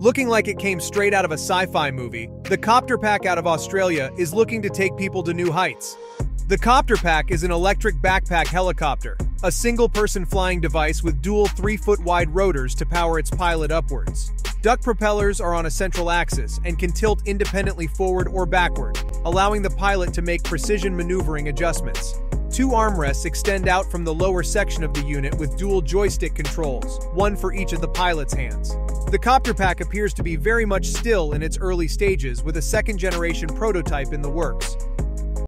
Looking like it came straight out of a sci-fi movie, the CopterPack out of Australia is looking to take people to new heights. The CopterPack is an electric backpack helicopter, a single-person flying device with dual 3-foot-wide rotors to power its pilot upwards. Duct propellers are on a central axis and can tilt independently forward or backward, allowing the pilot to make precision maneuvering adjustments. Two armrests extend out from the lower section of the unit with dual joystick controls, one for each of the pilot's hands. The CopterPack appears to be very much still in its early stages with a second generation prototype in the works.